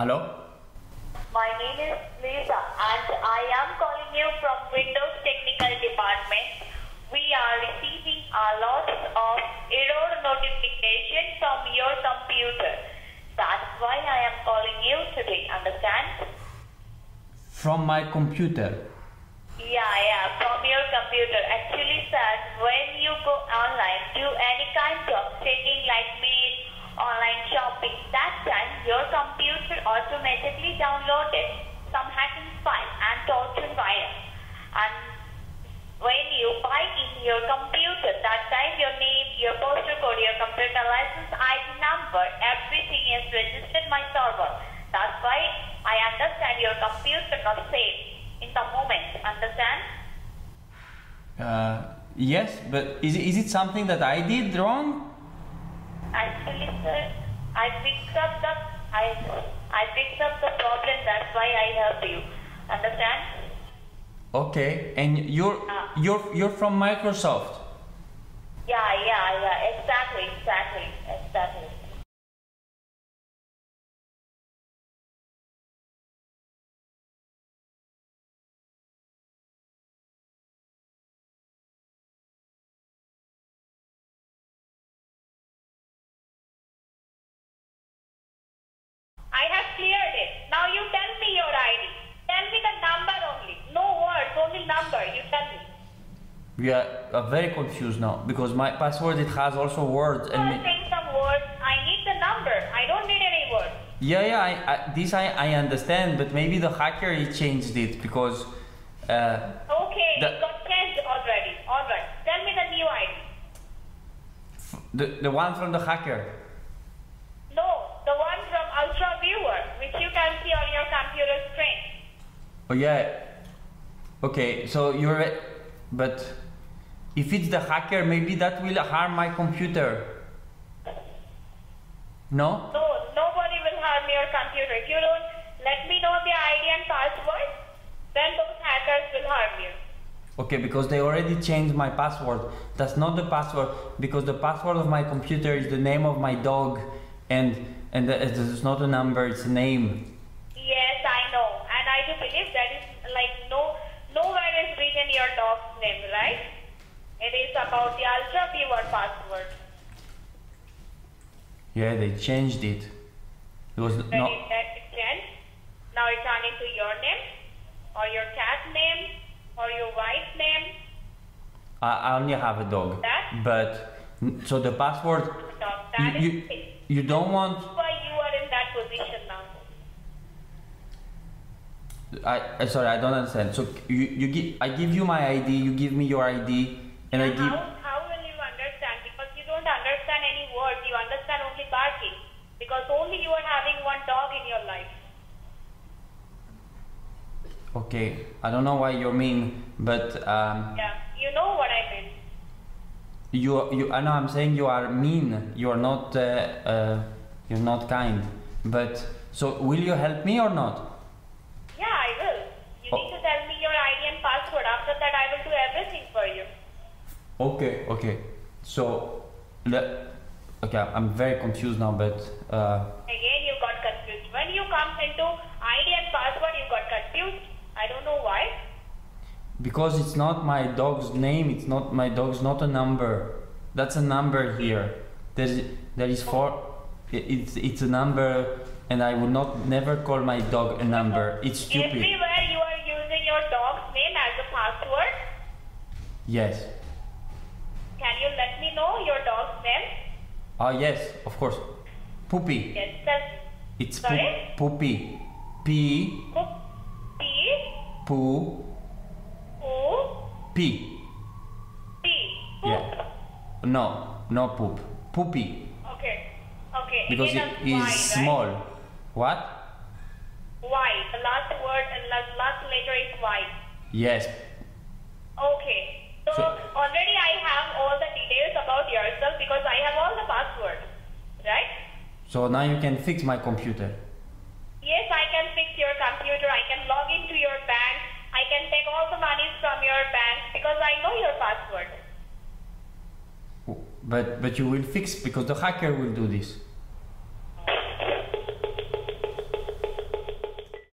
Hello? My name is Lisa and I am calling you from Windows Technical Department. We are receiving a lot of error notification from your computer. That's why I am calling you today, understand? From my computer. Not safe in the moment. Understand? Uh, yes, but is, it- is it something that I did wrong? Actually, sir, I picked up the I I picked up the problem. That's why I help you. Understand? Okay, and you're Ah. you're you're from Microsoft. Yeah, yeah, yeah. Exactly, exactly, exactly. I have cleared it. Now you tell me your ID. Tell me the number only. No words, only number. You tell me. We are, very confused now because my password it has also words and me- saying some words. I need the number. I don't need any words. yeah yeah I, I, this I, I understand but maybe the hacker he changed it because uh, Okay, The- it got changed already. Alright. Tell me the new ID. f- the the one from the hacker. No, the one from Ultra Viewer, which you can see on your computer screen. Oh yeah. Okay, so you're re- but if it's the hacker, maybe that will harm my computer. No? No, nobody will harm your computer. If you don't let me know the ID and password, then those hackers will harm you. Okay, because they already changed my password. That's not the password because the password of my computer is the name of my dog, and and the- it's not a number; it's a name. Yes, I know. And I do believe that is like no nowhere is written your dog's name, right? It is about the UltraViewer password. Yeah, they changed it. It was Then no. it it changed. Now it's turning to your name, or your cat name, or your wife's name. I, I only have a dog, That? but so the password. You, That is you, you don't want why you are in that position now. I uh, sorry, I don't understand. So you you give I give you my ID, you give me your ID, and I how, give. how will you understand? Because you don't understand any words, you understand only barking. Because only you are having one dog in your life. Okay, I don't know why you're mean, but um, Yeah, you know what I mean. you you I know I'm saying you are mean. You are not uh, uh, you're not kind. But so will you help me or not? Yeah, I will. You Oh. need to tell me your ID and password. After that, I will do everything for you. Okay, okay. So le- okay, I'm very confused now, but uh, Again, you got confused. When you come into ID and password, you got confused. I don't know why. because it's not my dog's name, it's not my dog's not a number. That's a number here. There's there is four. It's it's a number, and I would not never call my dog a number. It's stupid. Everywhere you are using your dog's name as a password. Yes. Can you let me know your dog's name? Oh yes, of course. Poopy. Yes, tell It's Sorry? poop, poopy. P Poop, P, poo O, P. P. Poop. Yeah. No, no poop. Poopy. Okay. Okay. Because it a Y, right? small. What? Y. The last word and last, last letter is Y. Yes. Okay. So, So- already I have all the details about yourself because I have all the? So now you can fix my computer. Yes, I can fix your computer. I can log into your bank. I can take all the monies from your bank because I know your password. But but you will fix because the hacker will do this.